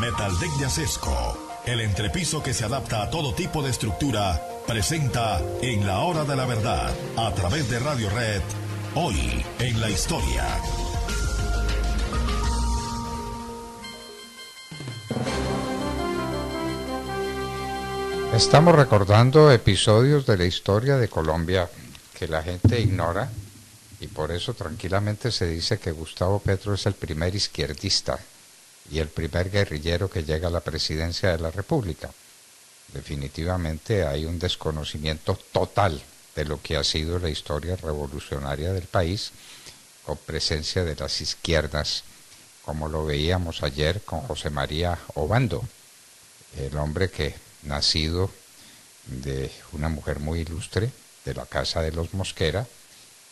Metaldeck de Acesco, el entrepiso que se adapta a todo tipo de estructura, presenta En la Hora de la Verdad, a través de Radio Red, hoy en la historia. Estamos recordando episodios de la historia de Colombia que la gente ignora y por eso tranquilamente se dice que Gustavo Petro es el primer izquierdista y el primer guerrillero que llega a la presidencia de la República. Definitivamente hay un desconocimiento total de lo que ha sido la historia revolucionaria del país, con presencia de las izquierdas, como lo veíamos ayer con José María Obando, el hombre que, nacido de una mujer muy ilustre, de la casa de los Mosquera,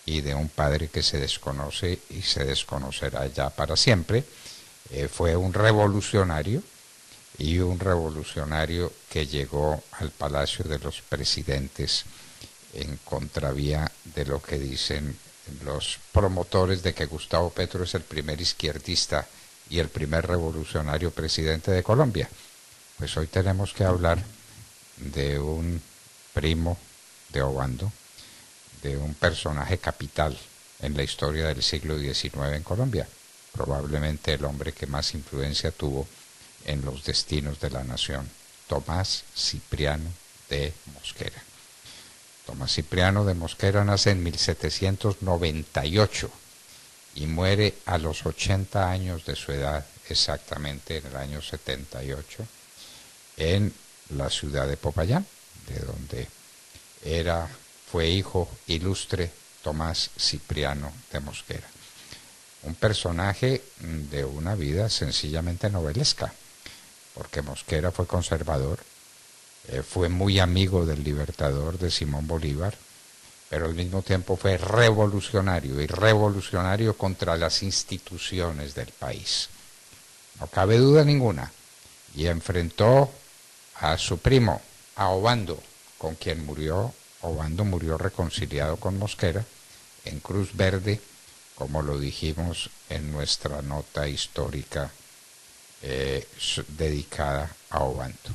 y de un padre que se desconoce y se desconocerá ya para siempre, eh, fue un revolucionario y un revolucionario que llegó al Palacio de los Presidentes en contravía de lo que dicen los promotores de que Gustavo Petro es el primer izquierdista y el primer revolucionario presidente de Colombia. Pues hoy tenemos que hablar de un primo de Obando, de un personaje capital en la historia del siglo XIX en Colombia probablemente el hombre que más influencia tuvo en los destinos de la nación, Tomás Cipriano de Mosquera. Tomás Cipriano de Mosquera nace en 1798 y muere a los 80 años de su edad, exactamente en el año 78, en la ciudad de Popayán, de donde era, fue hijo ilustre Tomás Cipriano de Mosquera un personaje de una vida sencillamente novelesca, porque Mosquera fue conservador, eh, fue muy amigo del libertador de Simón Bolívar, pero al mismo tiempo fue revolucionario y revolucionario contra las instituciones del país. No cabe duda ninguna. Y enfrentó a su primo, a Obando, con quien murió, Obando murió reconciliado con Mosquera en Cruz Verde como lo dijimos en nuestra nota histórica eh, dedicada a Obanto.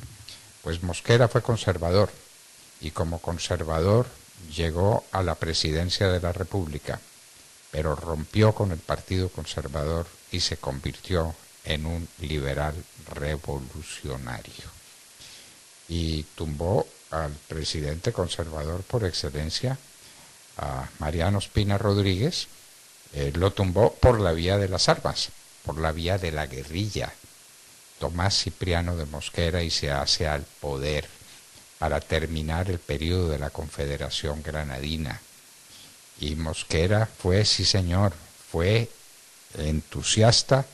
Pues Mosquera fue conservador y como conservador llegó a la presidencia de la República, pero rompió con el Partido Conservador y se convirtió en un liberal revolucionario. Y tumbó al presidente conservador por excelencia, a Mariano Espina Rodríguez, eh, lo tumbó por la vía de las armas, por la vía de la guerrilla. Tomás Cipriano de Mosquera y se hace al poder para terminar el periodo de la Confederación Granadina. Y Mosquera fue, sí señor, fue entusiasta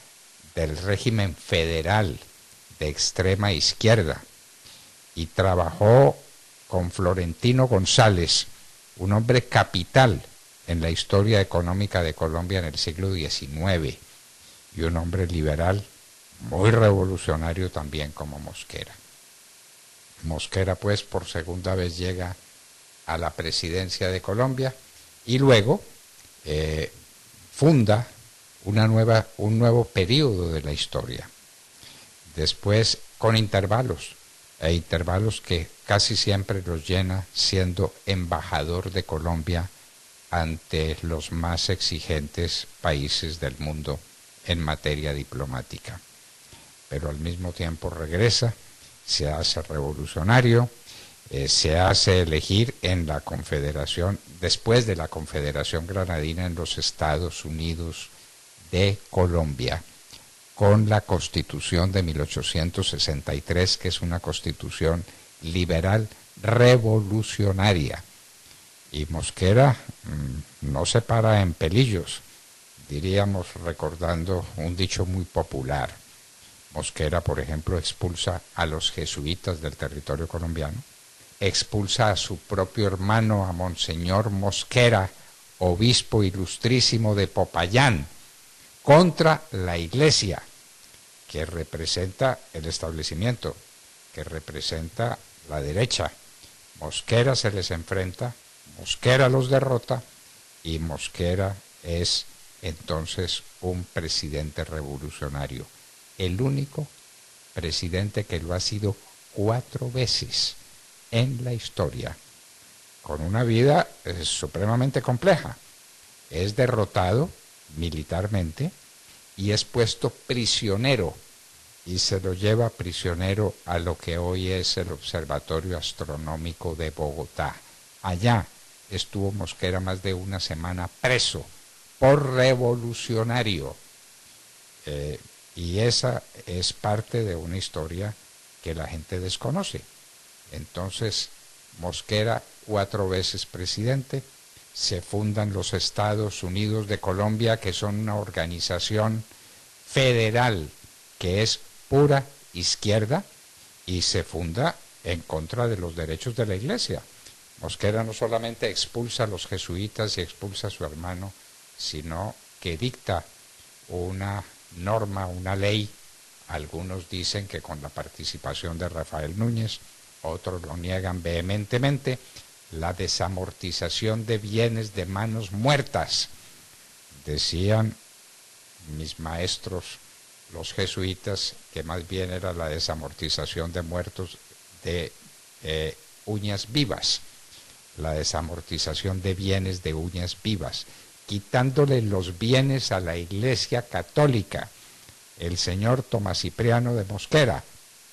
del régimen federal de extrema izquierda y trabajó con Florentino González, un hombre capital en la historia económica de Colombia en el siglo XIX y un hombre liberal muy revolucionario también como Mosquera. Mosquera pues por segunda vez llega a la presidencia de Colombia y luego eh, funda una nueva, un nuevo periodo de la historia. Después con intervalos, e intervalos que casi siempre los llena siendo embajador de Colombia ante los más exigentes países del mundo en materia diplomática. Pero al mismo tiempo regresa, se hace revolucionario, eh, se hace elegir en la Confederación, después de la Confederación Granadina en los Estados Unidos de Colombia, con la Constitución de 1863, que es una constitución liberal revolucionaria y Mosquera mm, no se para en pelillos, diríamos recordando un dicho muy popular. Mosquera, por ejemplo, expulsa a los jesuitas del territorio colombiano, expulsa a su propio hermano, a Monseñor Mosquera, obispo ilustrísimo de Popayán, contra la iglesia, que representa el establecimiento, que representa la derecha. Mosquera se les enfrenta Mosquera los derrota y Mosquera es entonces un presidente revolucionario, el único presidente que lo ha sido cuatro veces en la historia, con una vida eh, supremamente compleja. Es derrotado militarmente y es puesto prisionero y se lo lleva prisionero a lo que hoy es el Observatorio Astronómico de Bogotá. Allá estuvo Mosquera más de una semana preso por revolucionario. Eh, y esa es parte de una historia que la gente desconoce. Entonces, Mosquera, cuatro veces presidente, se fundan los Estados Unidos de Colombia, que son una organización federal que es pura izquierda y se funda en contra de los derechos de la Iglesia. Mosquera no solamente expulsa a los jesuitas y expulsa a su hermano, sino que dicta una norma, una ley. Algunos dicen que con la participación de Rafael Núñez, otros lo niegan vehementemente, la desamortización de bienes de manos muertas. Decían mis maestros, los jesuitas, que más bien era la desamortización de muertos de eh, uñas vivas, la desamortización de bienes de uñas vivas, quitándole los bienes a la Iglesia Católica. El señor Tomás Cipriano de Mosquera,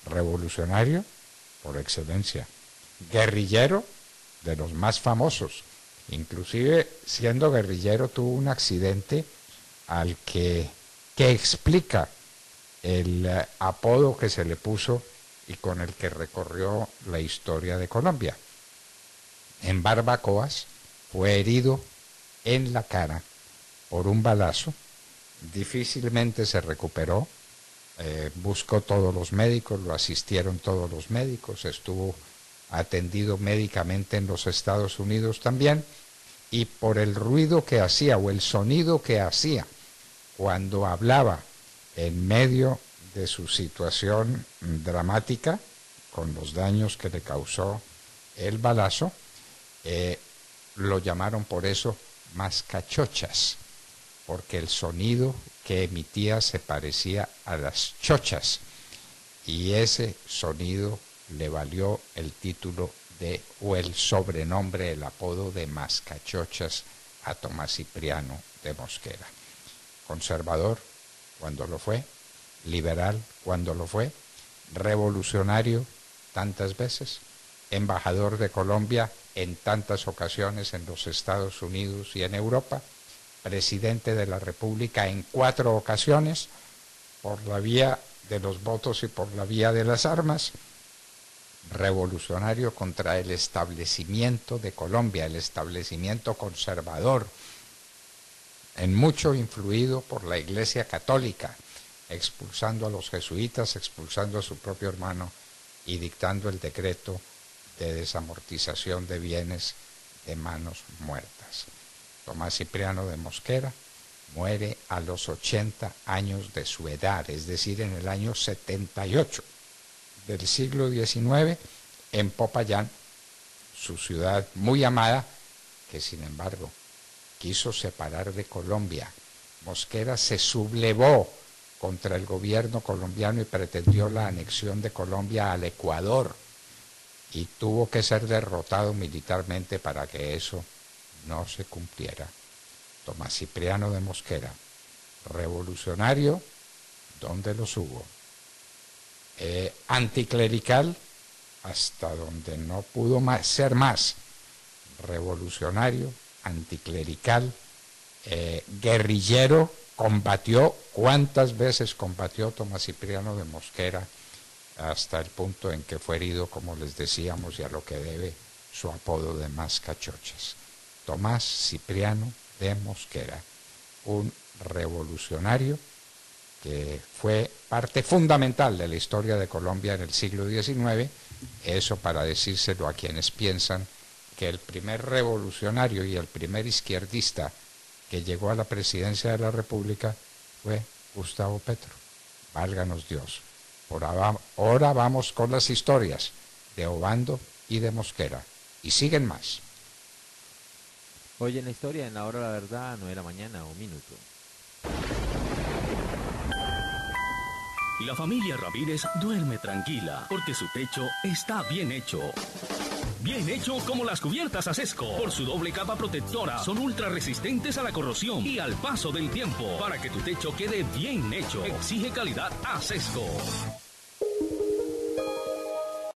revolucionario por excelencia, guerrillero de los más famosos. Inclusive siendo guerrillero tuvo un accidente al que, que explica el eh, apodo que se le puso y con el que recorrió la historia de Colombia. En Barbacoas fue herido en la cara por un balazo, difícilmente se recuperó, eh, buscó todos los médicos, lo asistieron todos los médicos, estuvo atendido médicamente en los Estados Unidos también, y por el ruido que hacía o el sonido que hacía cuando hablaba en medio de su situación dramática, con los daños que le causó el balazo, eh, lo llamaron por eso mascachochas, porque el sonido que emitía se parecía a las chochas, y ese sonido le valió el título de, o el sobrenombre, el apodo de Mascachochas a Tomás Cipriano de Mosquera. Conservador cuando lo fue, liberal cuando lo fue, revolucionario tantas veces, embajador de Colombia en tantas ocasiones en los Estados Unidos y en Europa, presidente de la República en cuatro ocasiones por la vía de los votos y por la vía de las armas, revolucionario contra el establecimiento de Colombia, el establecimiento conservador, en mucho influido por la Iglesia Católica, expulsando a los jesuitas, expulsando a su propio hermano y dictando el decreto de desamortización de bienes de manos muertas. Tomás Cipriano de Mosquera muere a los 80 años de su edad, es decir, en el año 78 del siglo XIX en Popayán, su ciudad muy amada, que sin embargo quiso separar de Colombia. Mosquera se sublevó contra el gobierno colombiano y pretendió la anexión de Colombia al Ecuador y tuvo que ser derrotado militarmente para que eso no se cumpliera. Tomás Cipriano de Mosquera, revolucionario, ¿dónde los hubo? Eh, anticlerical hasta donde no pudo más, ser más revolucionario, anticlerical, eh, guerrillero, combatió, cuántas veces combatió Tomás Cipriano de Mosquera hasta el punto en que fue herido, como les decíamos, y a lo que debe su apodo de Mascachochas. Tomás Cipriano de Mosquera, un revolucionario que fue parte fundamental de la historia de Colombia en el siglo XIX, eso para decírselo a quienes piensan que el primer revolucionario y el primer izquierdista que llegó a la presidencia de la República fue Gustavo Petro. Válganos Dios. Por ahora vamos con las historias de Obando y de Mosquera. Y siguen más. Hoy en la historia, en la hora de la verdad, no era mañana o minuto. la familia Ramírez duerme tranquila porque su techo está bien hecho. Bien hecho como las cubiertas Acesco. Por su doble capa protectora, son ultra resistentes a la corrosión y al paso del tiempo. Para que tu techo quede bien hecho, exige calidad Acesco.